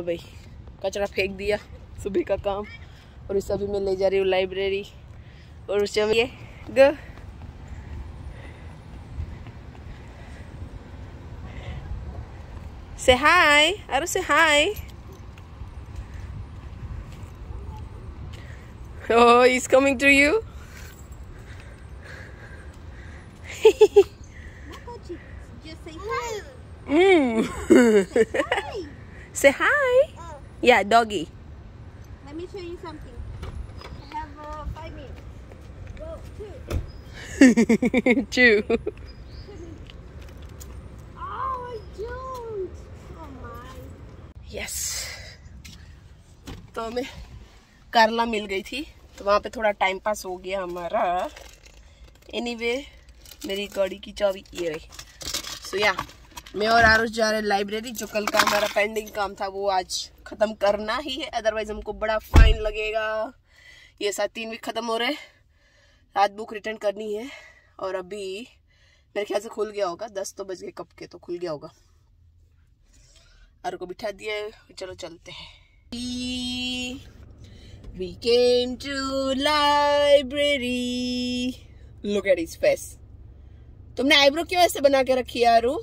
भाई कचरा फेंक दिया सुबह का काम और इस अभी मैं ले जा रही हूँ लाइब्रेरी और उस ये गो Say hi. Aru say hi. Oh, he's coming to you. Just say hi. Mm. Say hi. Uh, Yeah, doggy. let me show you something. I have uh, five minutes. Go, two. Chew. Oh, I don't. Oh my. Yes तो हमें कारला मिल गई थी तो वहाँ पे थोड़ा time pass हो गया हमारा एनीवे anyway, मेरी गाड़ी की चाबी ये रही सो या मैं और आरुष जा रहे लाइब्रेरी जो कल का हमारा पेंडिंग काम था, वो आज ख़त्म करना ही है। अदरवाइज़ हमको बड़ा फाइन लगेगा। ये साथ तीन वीक ख़त्म हो रहे रात बुक रिटर्न करनी है। और अभी मेरे ख्याल से खुल गया होगा। दस तो बज गए कब के तो खुल गया होगा। आरू को बिठा दिया है। चलो चलते हैं। We came to library. Look at his face. तुमने आईब्रो क्यों ऐसे बना के रखी है आरू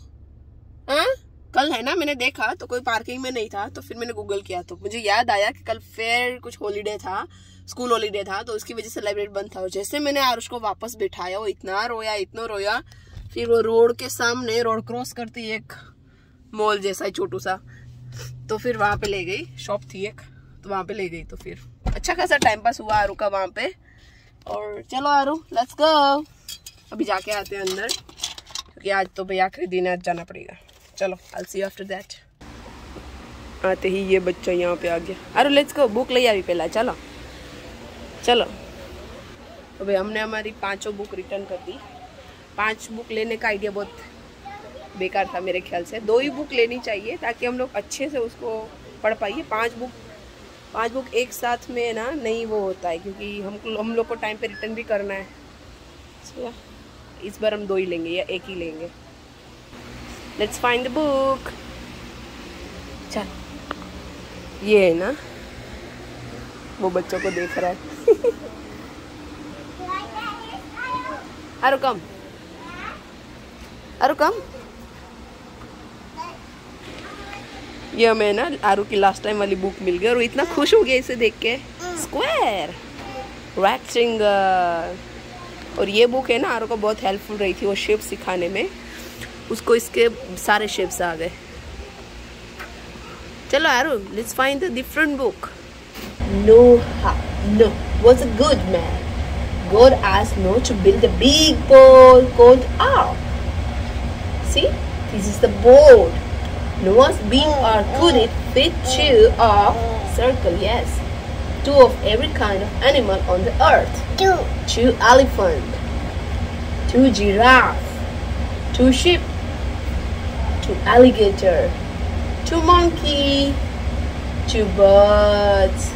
हाँ? कल है ना, मैंने देखा तो कोई पार्किंग में नहीं था तो फिर मैंने गूगल किया तो मुझे याद आया कि कल फेयर कुछ हॉलीडे था स्कूल हॉलीडे था तो उसकी वजह से लाइब्रेरी बंद था। और जैसे मैंने आरुष को वापस बिठाया, वो इतना रोया इतना रोया, फिर वो रोड के सामने, रोड क्रॉस करती एक मॉल जैसा ही छोटू सा तो फिर वहाँ पे ले गई शॉप थी एक तो वहाँ पे ले गई तो फिर अच्छा खासा टाइम पास हुआ आरू का वहाँ पे। और चलो आरू लेट्स गो अभी जाके आते हैं अंदर, क्योंकि आज तो भैया आखिरी दिन आज जाना पड़ेगा। चलो आई सी आफ्टर दैट आते ही ये बच्चा यहाँ पे आ गया। अरे लेट्स गो बुक ले आई पहला, चलो। चलो। तो भाई हमने हमारी पाँचों बुक रिटर्न कर दी। पाँच बुक लेने का आइडिया बहुत बेकार था मेरे ख्याल से। दो ही बुक लेनी चाहिए ताकि हम लोग अच्छे से उसको पढ़ पाइए। पाँच बुक पाँच बुक एक साथ में ना नहीं वो होता है, क्योंकि हम हम लोग को टाइम पे रिटर्न भी करना है। इस बार हम दो ही लेंगे या एक ही लेंगे। लेट्स फाइंड द बुक चल। ये है ना? वो बच्चों को देख रहा है। कम अरे कम ये हमें ना आरू की लास्ट टाइम वाली बुक मिल गई और इतना खुश हो गया इसे देख के। स्क्वायर रेक्टिंगर और ये बुक है ना आरू को बहुत हेल्पफुल रही थी वो शेप सिखाने में। उसको इसके सारे शेप्स आ गए चलो Aaru let's find the different book Noah, no, was a good man. God asked Noah to build a big boat called Ark. See, this is the boat. Noah's beam or could it fit two of circle? Yes, two of every kind of animal on the earth. Two. Two elephant, two giraffe, two sheep, two alligator, to monkey, to birds,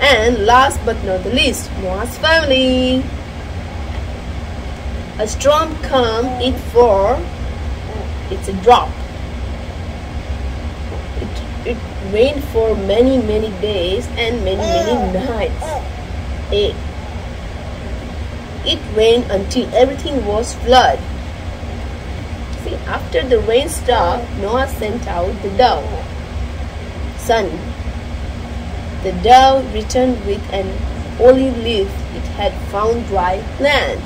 and last but not the least, Moa's family. A storm come it for it's a drop. It, it rained for many many days and many many nights. It, it rained until everything was flood. See, after the rain stopped, Noah sent out the dove. Son, the dove returned with an olive leaf it had found dry land.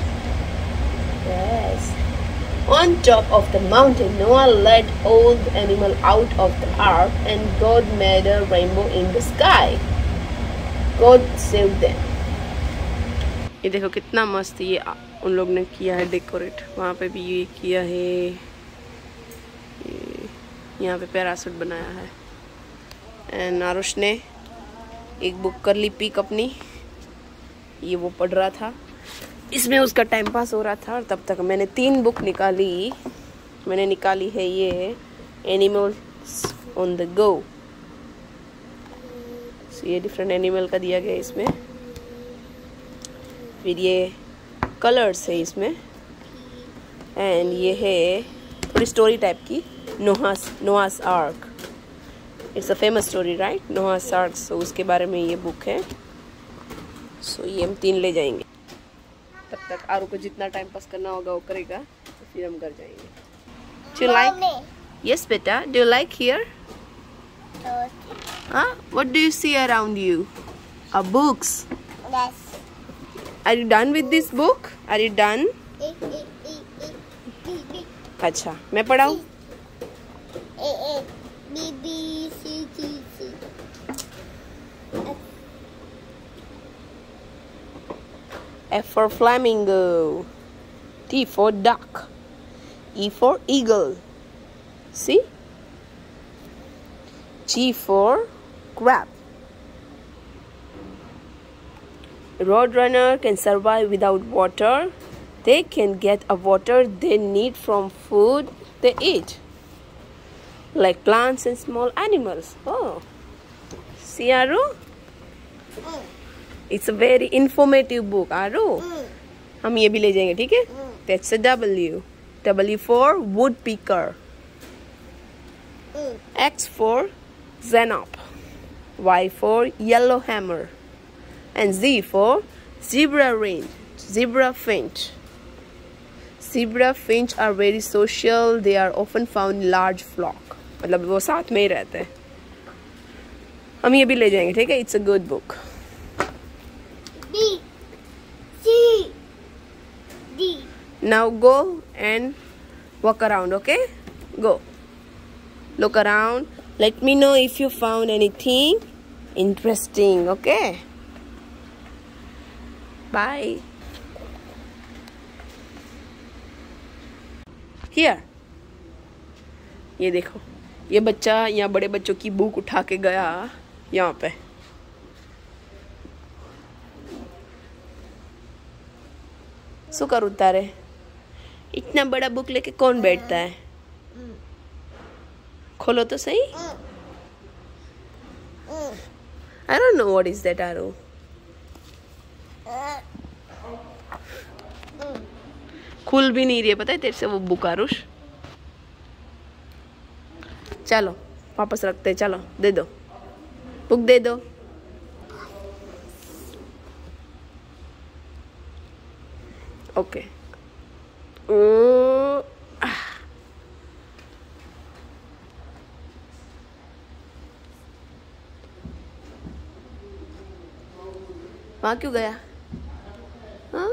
Yes. On top of the mountain, Noah led all the animal out of the ark, and God made a rainbow in the sky. God saved them. ये देखो कितना मस्त ये आ- उन लोग ने किया है डेकोरेट वहाँ पे भी ये किया है ये यहाँ पे पैरासूट बनाया है। एंड आरुष ने एक बुक कर ली पिक अपनी। ये वो पढ़ रहा था। इसमें उसका टाइम पास हो रहा था और तब तक मैंने तीन बुक निकाली। मैंने निकाली है ये animals on the go so ये डिफरेंट एनिमल का दिया गया इसमें। फिर ये कलर्स है इसमें। एंड ये है थोड़ी स्टोरी टाइप की। Noah's Noah's ark it's a famous story right Noah's ark so उसके बारे में ये बुक है। सो so, ये हम तीन ले जाएँगे। तब तक आरू को जितना टाइम पास करना होगा वो करेगा। तो फिर हम घर जाएँगे। डू लाइक यस बेटा। डू लाइक हियर हाँ what do you see around you a books. Are you done with this book are you done अच्छा मैं पढ़ाऊँ? F for flamingo. T for duck. E for eagle. See G for crab. Roadrunner can survive without water. They can get a water they need from food they eat, like plants and small animals. Oh, see, Aru? Mm, it's a very informative book Aru हम ये भी ले जाएँगे ठीक है? That's a W W for woodpecker X for xenops Y for yellowhammer and G for zebra range zebra finch zebra finch are very social they are often found large flock मतलब वो साथ में ही रहते हैं। हम ये भी ले जाएँगे ठीक है? It's a good book Now go and walk around, okay? Go. Look around. Let me know if you found anything interesting, okay? Bye. Here. ये देखो ये बच्चा यहाँ बड़े बच्चों की बुक उठा के गया यहाँ पे શું કરું તારે इतना बड़ा बुक लेके कौन बैठता है? खोलो तो सही। I don't know what is that Aru. खुल भी नहीं रही है पता है तेरे से वो बुक आरुष? चलो वापस रखते हैं चलो दे दो। बुक दे दो। Okay oh, ah. वहाँ क्यों गया? हाँ?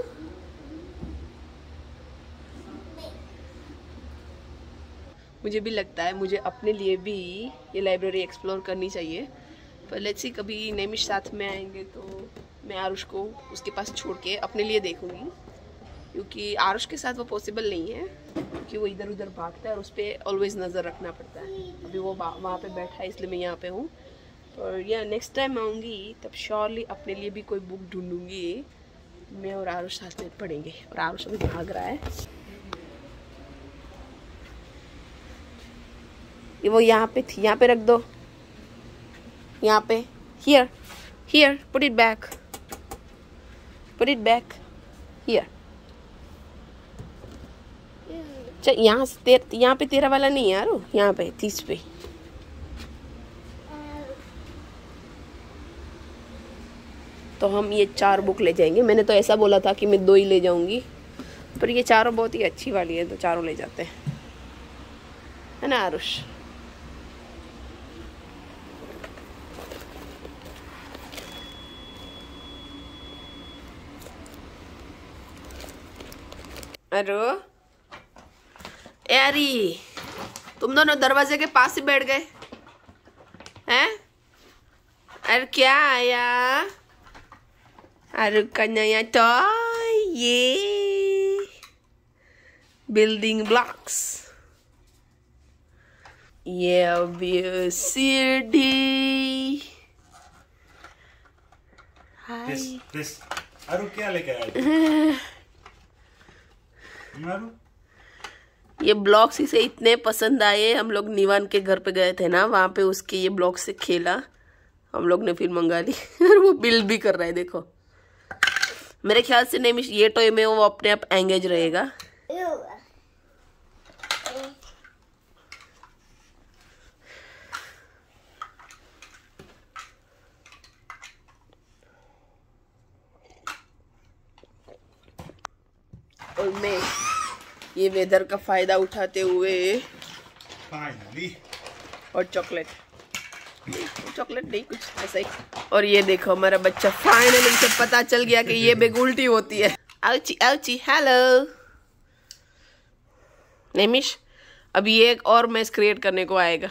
मुझे भी लगता है मुझे अपने लिए भी ये लाइब्रेरी एक्सप्लोर करनी चाहिए। पर लेट्स सी कभी नैमिश साथ में आएँगे तो मैं आरुष को उसके पास छोड़ के अपने लिए देखूँगी। क्योंकि आरुष के साथ वो पॉसिबल नहीं है, क्योंकि वो इधर उधर भागता है और उस पर ऑलवेज नज़र रखना पड़ता है। अभी वो वहाँ पे बैठा है, इसलिए मैं यहाँ पे हूँ। और या नेक्स्ट टाइम आऊँगी, तब श्योरली अपने लिए भी कोई बुक ढूंढूँगी। मैं और आरुष साथ में पढ़ेंगे और आरुष अभी भाग रहा है। ये वो यहाँ पे थी, यहाँ पे रख दो। यहाँ पे here here put it back put it back here चल, यहाँ से तेर, यहाँ पे तेरा वाला नहीं यारो, यहाँ पे, तीस पे। तो हम ये चार बुक ले जाएँगे। मैंने तो ऐसा बोला था कि मैं दो ही ले जाऊँगी, पर ये चारों बहुत ही अच्छी वाली है तो चारों ले जाते हैं। है ना, आरुष? अरे? ए अरी तुम दोनों दरवाजे के पास ही बैठ गए। हैं? अरे क्या आया? अरे कन्या तो ये बिल्डिंग ब्लॉक्स ये अभी सीढ़ी हाय अरु क्या लेकर अरु? ये ब्लॉक्स इसे इतने पसंद आए, हम लोग निवान के घर पे गए थे ना, वहाँ पे उसके ये ब्लॉक से खेला। हम लोग ने फिर मंगा ली। और वो बिल्ड भी कर रहा है, देखो। मेरे ख्याल से नहीं ये टॉय में वो अपने आप एंगेज रहेगा। और मैं ये वेदर का फ़ायदा उठाते हुए और चॉकलेट चॉकलेट नहीं कुछ ऐसा ही. और ये देखो हमारा बच्चा फाइनली उसे पता चल गया कि ये बेग उल्टी होती है. आउची आउची हेलो नेमिश अब ये एक और मैस क्रिएट करने को आएगा.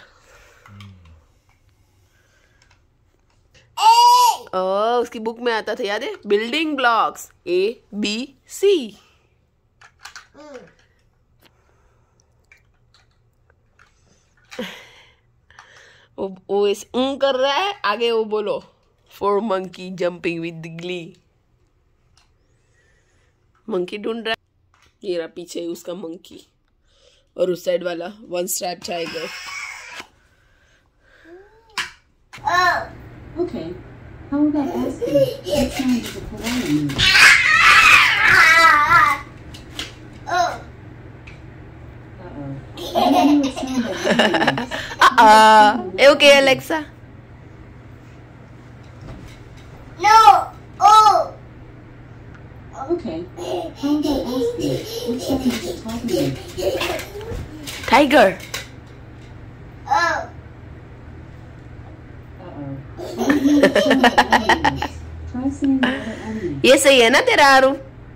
ओ उसकी बुक में आता था याद है? Building blocks A B C वो वो इस ऊं कर रहा है आगे वो बोलो for monkey jumping with glee monkey ढूंढ रहा है। ये रहा पीछे उसका मंकी और उस साइड वाला one strap tiger Okay. How about asking? What sound does a koala make? Uh-oh. I don't know what sound a koala makes. uh okay Alexa Okay. How about asking what sound does a tiger make? tiger Uh-oh. I don't know what sound a koala makes. Try saying the letter M. ये सही है ना तेरा आरू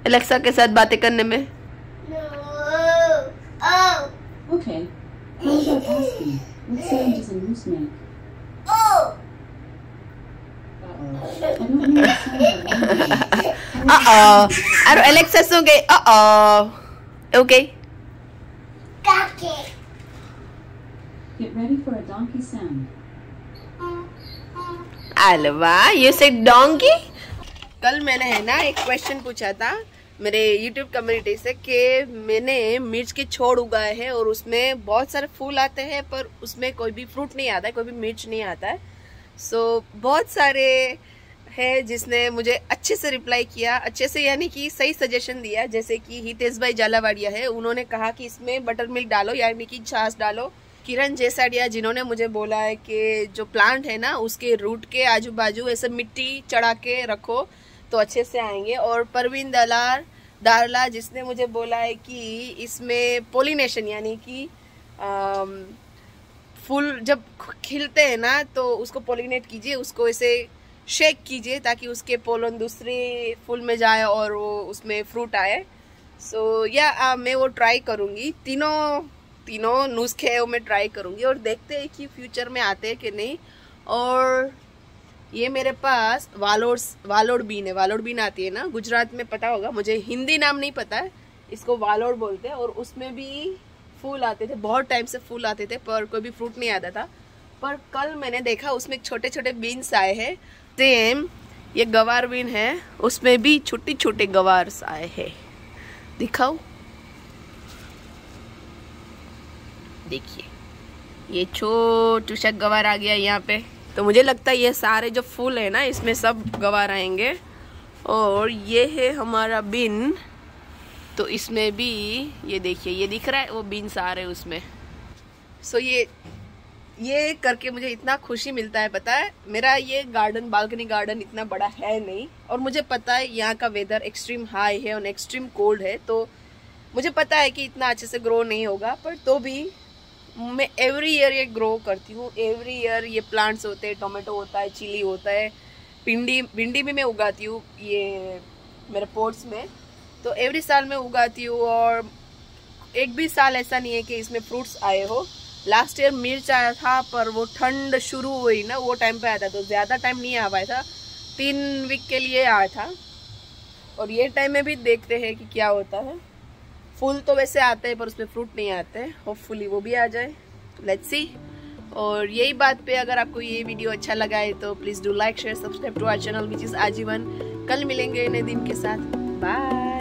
Alexa के साथ बातें करने में Okay. How about asking what sound does a moose make? Uh-oh. I don't know what sound a lion uh-oh Aru Alexa सो गई uh-oh okay Get ready for a donkey sound. अलवा यू से डोंकी कल मैंने है ना एक question पूछा था मेरे YouTube कम्युनिटी से कि मैंने मिर्च के छोड़ उगाए हैं और उसमें बहुत सारे फूल आते हैं पर उसमें कोई भी फ्रूट नहीं आता है कोई भी मिर्च नहीं आता है। सो so, बहुत सारे है जिसने मुझे अच्छे से रिप्लाई किया अच्छे से यानी कि सही सजेशन दिया। जैसे कि हितेश भाई जालावाड़िया है उन्होंने कहा कि इसमें बटर मिल्क डालो यानी कि छाछ डालो। किरण जैसाडिया जिन्होंने मुझे बोला है कि जो प्लांट है ना उसके रूट के आजू बाजू ऐसे मिट्टी चढ़ा के रखो। तो अच्छे से आएँगे। और परवीन दलार दारला जिसने मुझे बोला है कि इसमें पोलिनेशन यानी कि फूल जब खिलते हैं ना तो उसको पोलिनेट कीजिए उसको ऐसे शेक कीजिए ताकि उसके पोलन दूसरे फूल में जाए और वो उसमें फ्रूट आए। सो so, या yeah, मैं वो ट्राई करूँगी। तीनों तीनों नुस्खे वो मैं ट्राई करूँगी और देखते हैं कि फ्यूचर में आते हैं कि नहीं। और ये मेरे पास वालोड वालोड बीन है वालोड बीन आती है ना, गुजरात में पता होगा, मुझे हिंदी नाम नहीं पता है, इसको वालोड बोलते हैं, और उसमें भी फूल आते थे, बहुत टाइम से फूल आते थे, पर कोई भी फ्रूट नहीं आता था। पर कल मैंने देखा, उसमें छोटे छोटे बीन्स आए हैं सेम ये गवार बीन है, उसमें भी छोटे छोटे गवार आए हैं। दिखाओ। देखिए, ये छोटू सा गवार आ गया यहाँ पे। तो मुझे लगता है ये सारे जो फूल है ना, इसमें सब गवार आएँगे और ये है हमारा बिन। तो इसमें भी, ये देखिए, ये दिख रहा है, वो बिन सारे उसमें। सो ये ये करके मुझे इतना खुशी मिलता है, पता है? मेरा ये गार्डन बालकनी गार्डन इतना बड़ा है नहीं। और मुझे पता है यहाँ का वेदर एक्सट्रीम हाई है और एक्सट्रीम कोल्ड है तो मुझे पता है कि इतना अच्छे से ग्रो नहीं होगा, पर तो भी मैं एवरी ईयर ये ग्रो करती हूँ। एवरी ईयर ये प्लांट्स होते हैं टोमेटो होता है चिली होता है। भिंडी भिंडी भी मैं उगाती हूँ ये मेरे पोर्ट्स में। तो एवरी साल मैं उगाती हूँ और एक भी साल ऐसा नहीं है कि इसमें फ्रूट्स आए हो। लास्ट ईयर मिर्च आया था, पर वो ठंड शुरू हुई ना, वो टाइम पे आया था। तो ज़्यादा टाइम नहीं आ पाया था। तीन वीक के लिए आया था। और ये टाइम में भी देखते हैं कि क्या होता है। फूल तो वैसे आते हैं पर उसमें फ्रूट नहीं आते होपफुली वो भी आ जाए। लेट्स सी और यही बात पे अगर आपको ये वीडियो अच्छा लगा है तो please do like share subscribe to our channel which is आजीवन कल मिलेंगे नए दिन के साथ। बाय